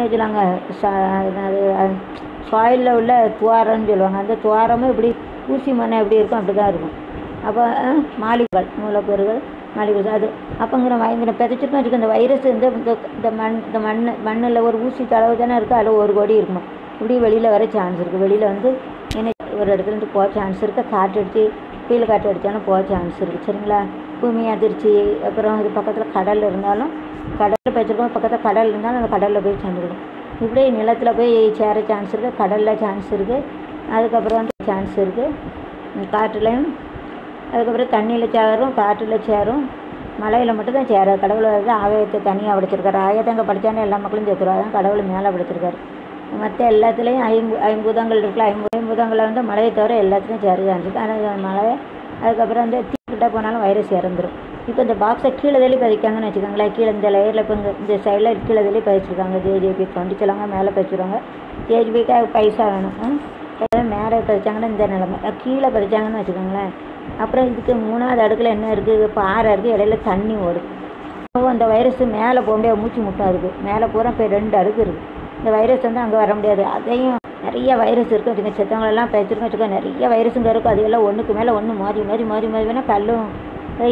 என்ன சொல்லுவாங்க சாயிலில் உள்ள துவாரம்னு சொல்லுவாங்க. அந்த துவாரமும் இப்படி ஊசி மண்ணை எப்படி இருக்கும் அப்படி தான் இருக்கும். அப்போ மாலிகள் மூலப்பொருட்கள் மாலிகள் அது அப்போங்கிற வயங்கிற பிதைச்சிருக்கோம் வச்சுக்கோ இந்த வைரஸ் இந்த இந்த மண் இந்த மண் மண்ணில் ஒரு ஊசி தளவு தானே இருக்குது அதில் ஒரு கோடி இருக்குமா இப்படி வெளியில் வர சான்ஸ் இருக்குது வெளியில் வந்து என்ன ஒரு இடத்துல இருந்து போக சான்ஸ் இருக்குது காற்று அடித்து கீழே காற்று அடித்தாலும் போக சான்ஸ் இருக்குது சரிங்களா? பூமி அதிர்ச்சி அப்புறம் இது பக்கத்தில் கடல் இருந்தாலும் கடலில் வச்சுருக்கோம் பக்கத்தில் கடல் இருந்தாலும் அந்த கடலில் போய் சேர்ந்துக்கணும் இப்படி நிலத்தில் போய் சேர சான்ஸ் இருக்குது கடலில் சான்ஸ் இருக்குது அதுக்கப்புறம் வந்து சான்ஸ் இருக்குது காற்றுலையும் அதுக்கப்புறம் தண்ணியில் சேரும் காற்றில் சேரும். மலையில் மட்டும்தான் சேராது. கடவுள் வந்து ஆகாயத்தை தனியாக படிச்சிருக்காரு ஆயத்தங்க படித்தானே எல்லா மக்களும் சேர்த்துருவாங்க கடவுள் மேலே படிச்சிருக்காரு. மற்ற எல்லாத்துலேயும் ஐம்பு ஐம்பூதங்கள் இருக்குல்ல ஐம்பது ஐம்பூதங்களில் வந்து மழையை தவிர எல்லாத்துலேயும் சேர இருக்குது. ஆனால் மழை அதுக்கப்புறம் வந்து தீக்கிட்ட போனாலும் வைரஸ் இறந்துடும் இப்போ இந்த பாக்ஸை கீழே தள்ளி பதிக்காங்கன்னு வச்சுக்கோங்களேன். கீழே இந்த லேயரில் இப்போ இந்த சைடில் கீழே தள்ளி பதிச்சிருக்காங்க. ஜேஜிபி டுவெண்ட்டி சொல்லுவாங்க மேலே பதிச்சிருவாங்க. ஜேஜிபிக்கு பைசா வேணும். மேலே பதிச்சாங்கன்னா இந்த நிலமை. கீழே பதிச்சாங்கன்னு வச்சுக்கோங்களேன். அப்புறம் இதுக்கு மூணாவது அடுக்கில் என்ன இருக்குது பாறை இருக்குது இடையில தண்ணி ஓடுது. அந்த வைரஸ் மேலே போகும்போது மூச்சு முட்டம் இருக்குது மேலே பூரா இப்போ ரெண்டு அடுக்கு இருக்குது இந்த வைரஸ் வந்து அங்கே வர முடியாது. அதையும் நிறைய வைரஸ் இருக்கும் வச்சுக்கோங்க செத்தவங்களெல்லாம் பேச்சிருக்கோம் வச்சுக்கோங்க. நிறைய வைரஸுங்க இருக்கும் அது எல்லாம் ஒன்றுக்கு மேலே ஒன்று மாறி மாறி மாறி மாறி வேணால் கல்லும்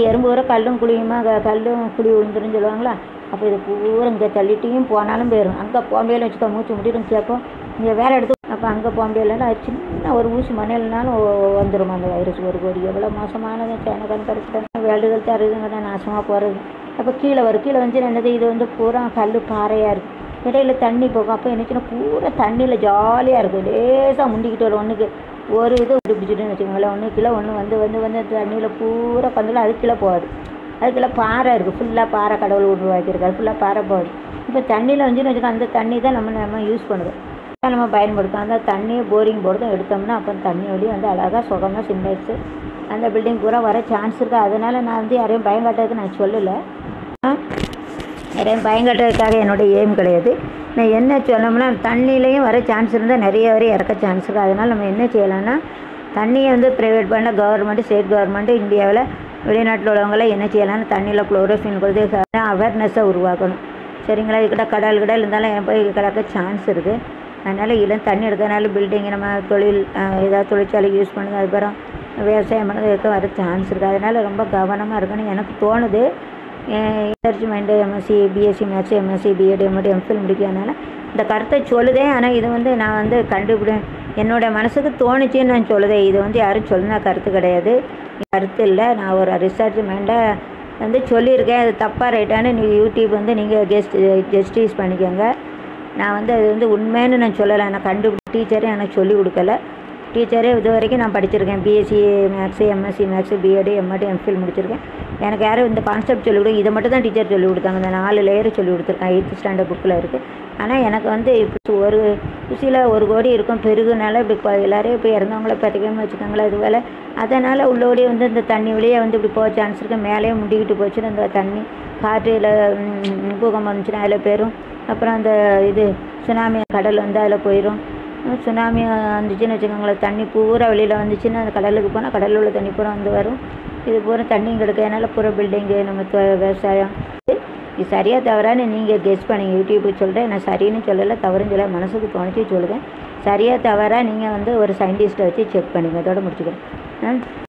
எறும்பு வர கல்லும் குழியுமா கல்லும் குழி விழுந்துருன்னு சொல்லுவாங்களா? அப்போ இது பூரா இங்கே தள்ளிட்டியும் போனாலும் போயிடும் அங்கே போக வச்சுக்கோ மூச்சு முடிடும் கேட்போம். இங்கே வேறு எடுத்து அப்போ அங்கே போக சின்ன ஒரு ஊசி மண்ணில்னாலும் வந்துடும் அந்த வைரஸ் ஒரு கோடி. எவ்வளோ மோசமானது. சைனா கண்கடுத்து வேல்டுகள் தருதுங்க நாசமாக போகிறது அப்போ கீழே வரும். கீழே வந்து என்னது? இது வந்து பூரா கல் பாறையாக இருக்குது இடையில தண்ணி போகும். அப்போ என்னச்சுன்னா பூரா தண்ணியில் ஜாலியாக இருக்கும். லேசாக முண்டிக்கிட்டு வரும். ஒன்றுக்கு ஒரு இது பிடிச்சிட்டுன்னு வச்சுக்கோங்களேன். ஒன்று கிலோ ஒன்று வந்து வந்து வந்து தண்ணியில் பூரா பந்தில் அது கிலோ போகாது. அதுக்குள்ளே பாறை இருக்குது ஃபுல்லாக பாறை கடவுள் உருவாக்கியிருக்காரு ஃபுல்லாக பாறை போகுது. இப்போ தண்ணியில் வந்துன்னு வச்சுக்கோ அந்த தண்ணி தான் நம்ம நம்ம யூஸ் பண்ணுவோம் தான் நம்ம பயன்படுத்தோம் அந்த தண்ணியை போரிங் போடுறதும் தான் எடுத்தோம்னா அப்போ தண்ணி வழி வந்து அழகாக சுகமாக சிம்டைஸு அந்த பில்டிங் பூரா வர சான்ஸ் இருக்குது அதனால் நான் வந்து யாரையும் பயம் காட்டுறதுக்கு நான் சொல்லலை. நிறைய பயம் என்னோடய எய்ம் கிடையாது. நான் என்ன சொன்னோம்னா தண்ணியிலையும் வர சான்ஸ் இருந்தால் நிறைய வரை இறக்க சான்ஸ் இருக்குது அதனால் நம்ம என்ன செய்யலாம்னா தண்ணியை வந்து ப்ரைவேட் பண்ண கவர்மெண்ட்டு ஸ்டேட் கவர்மெண்ட்டு இந்தியாவில் வெளிநாட்டில் உள்ளவங்களாம் என்ன செய்யலாம்னு தண்ணியில் குளோரோஃபின் கொடுத்து அவேர்னஸை உருவாக்கணும். சரிங்களா? இதுக்கிட்ட கடல் கடல் இருந்தாலும் போய் கிடக்க சான்ஸ் இருக்குது அதனால் இதில் தண்ணி எடுக்கிறதுனால பில்டிங் நம்ம தொழில் ஏதாவது தொழிற்சாலை யூஸ் பண்ணுது அதுக்கப்புறம் விவசாயம் பண்ணுறதுக்கு இருக்க வர சான்ஸ் இருக்குது அதனால் ரொம்ப கவனமாக இருக்குன்னு எனக்கு தோணுது research MSc BSc maths MSc BEd MEd MPhil முடிக்கிறதுனால இந்த கருத்தை சொல்லுதேன் ஆனால் இது வந்து நான் வந்து கண்டுபிடி என்னோடய மனசுக்கு தோணுச்சுன்னு நான் சொல்லுதேன் இது வந்து யாரும் சொல்லுனா கருத்து கிடையாது. கருத்து இல்லை. நான் ஒரு ரிசர்ச் மைண்டை வந்து சொல்லியிருக்கேன். அது தப்பாக ரைட்டானு நீங்கள் யூடியூப் வந்து நீங்கள் கெஸ்ட் ஜஸ்டிஸ் பண்ணிக்கோங்க. நான் வந்து அது வந்து உண்மைன்னு நான் சொல்லலை. நான் கண்டுபிடி டீச்சரே எனக்கு சொல்லி கொடுக்கல. டீச்சரே இது வரைக்கும் நான் படிச்சிருக்கேன். BSc maths MSc maths BEd MEd MPhil முடிச்சிருக்கேன். எனக்கு யாரும் இந்த கான்செப்ட் சொல்லிக் கொடுங்க இதை மட்டும் தான் டீச்சர் சொல்லி கொடுத்தாங்க. இந்த நாலு லேயர் சொல்லி கொடுத்துருக்கேன் எயித்து ஸ்டாண்டர்ட் புக்கில் இருக்குது ஆனால் எனக்கு வந்து இப்போ ஒரு குசியில் ஒரு கோடி இருக்கும். பெருகுனால இப்படி எல்லோரும் இப்போ இறந்தவங்கள பற்றிக்காமல் வச்சுக்கோங்களேன். இது வேலை. அதனால் உள்ளோடி வந்து இந்த தண்ணி வழியே வந்து இப்படி போக சான்ஸ் இருக்குது மேலேயே முண்டிக்கிட்டு போச்சுன்னு அந்த தண்ணி காற்றில் பூகம்பம் வந்துச்சுன்னா அதில் போயிடும் அப்புறம் அந்த இது சுனாமி கடல் வந்து அதில் போயிடும் சுனாமி வந்துச்சுன்னு வச்சுக்கோங்களேன் தண்ணி பூரா வெளியில் வந்துச்சுன்னா அந்த கடலுக்கு போனால் கடலில் உள்ள தண்ணி பூரா வந்து வரும். இது பூரா தண்ணியும் கிடைக்கிறதுனால பூரா பில்டிங்கு நம்ம விவசாயம். இது சரியாக தவறான்னு நீங்கள் கெஸ் பண்ணுங்க. யூடியூப்புக்கு சொல்கிறேன் நான் சரின்னு சொல்லலை தவறுன்னு சொல்ல மனசுக்கு தோணிச்சு சொல்லுவேன் சரியாக தவறாக நீங்கள் வந்து ஒரு சயின்டிஸ்ட்டை வச்சு செக் பண்ணுங்க. அதோட முடிச்சுக்கிறேன்.